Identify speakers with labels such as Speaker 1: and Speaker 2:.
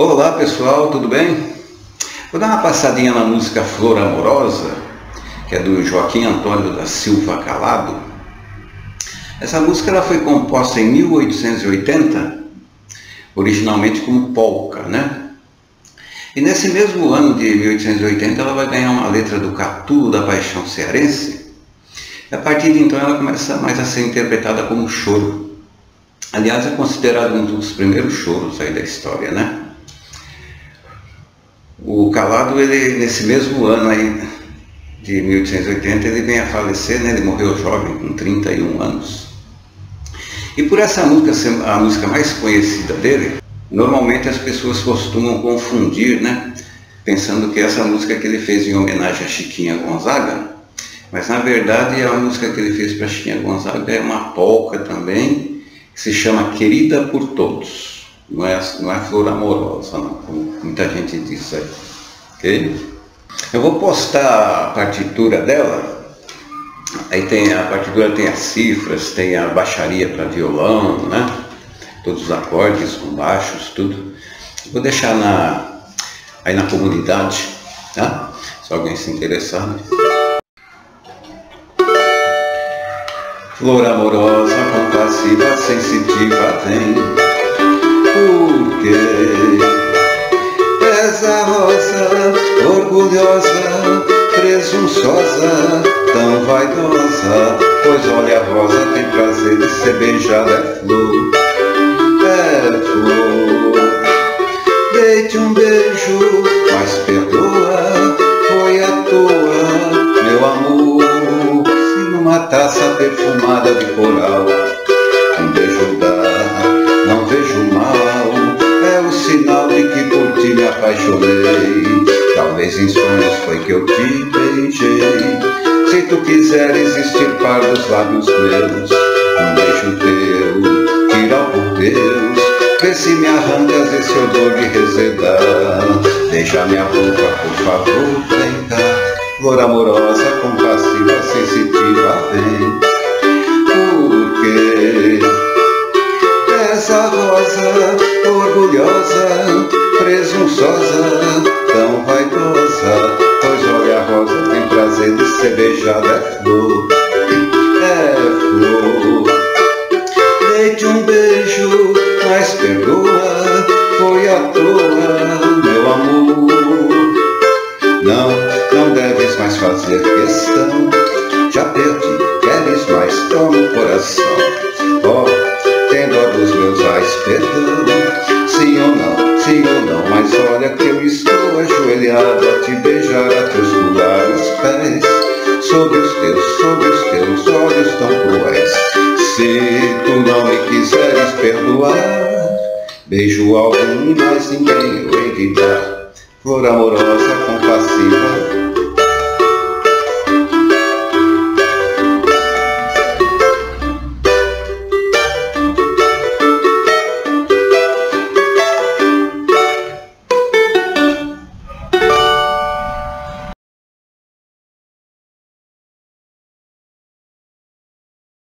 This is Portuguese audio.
Speaker 1: Olá pessoal, tudo bem? Vou dar uma passadinha na música Flor Amorosa, que é do Joaquim Antônio da Silva Calado. Essa música ela foi composta em 1880, originalmente como polka, né? E nesse mesmo ano de 1880 ela vai ganhar uma letra do Catulo da Paixão Cearense. E a partir de então ela começa mais a ser interpretada como choro. Aliás, é considerado um dos primeiros choros aí da história, né? O Calado, ele, nesse mesmo ano aí, de 1880, ele vem a falecer, né? ele morreu jovem, com 31 anos. E por essa música ser a música mais conhecida dele, normalmente as pessoas costumam confundir, né? Pensando que essa música que ele fez em homenagem a Chiquinha Gonzaga, mas na verdade a música que ele fez para Chiquinha Gonzaga é uma polca também, que se chama Querida por Todos. Não é, não é flor amorosa, não, como muita gente diz aí. Ok? Eu vou postar a partitura dela. Aí tem a partitura tem as cifras, tem a baixaria para violão, né? Todos os acordes com baixos, tudo. Vou deixar na, aí na comunidade, tá? Se alguém se interessar. Né? Flor amorosa, compassiva, sensitiva, vem porque essa rosa orgulhosa, presunçosa, tão vaidosa, pois olha a rosa tem prazer de ser beijada, é flor, é flor. Deite um beijo, mas perdoa, foi à toa, meu amor, se numa taça perfumada de coral, apaixonei. Talvez em sonhos foi que eu te beijei. Se tu quiseres extirpar dos lábios meus um beijo teu, tira por Deus. Vê se me arrancas esse odor de resedar. Deixa minha boca, por favor, cá. Flor amorosa, compassiva, sensitiva, vem. Porque essa rosa orgulhosa, presunçosa, tão vaidosa, pois olha a rosa tem prazer de ser beijada, é flor, é flor. Deite um beijo, mas perdoa, foi à toa, meu amor. Não, não deves mais fazer questão, já perdi, queres mais, toma o coração. Oh, tem dó dos meus ais, perdão olha que eu estou ajoelhado a te beijar, a teus pular os pés, sobre os teus, sobre os teus olhos tão cruéis. Se tu não me quiseres perdoar, beijo algum e mais ninguém eu hei de dar, flor amorosa, compassiva,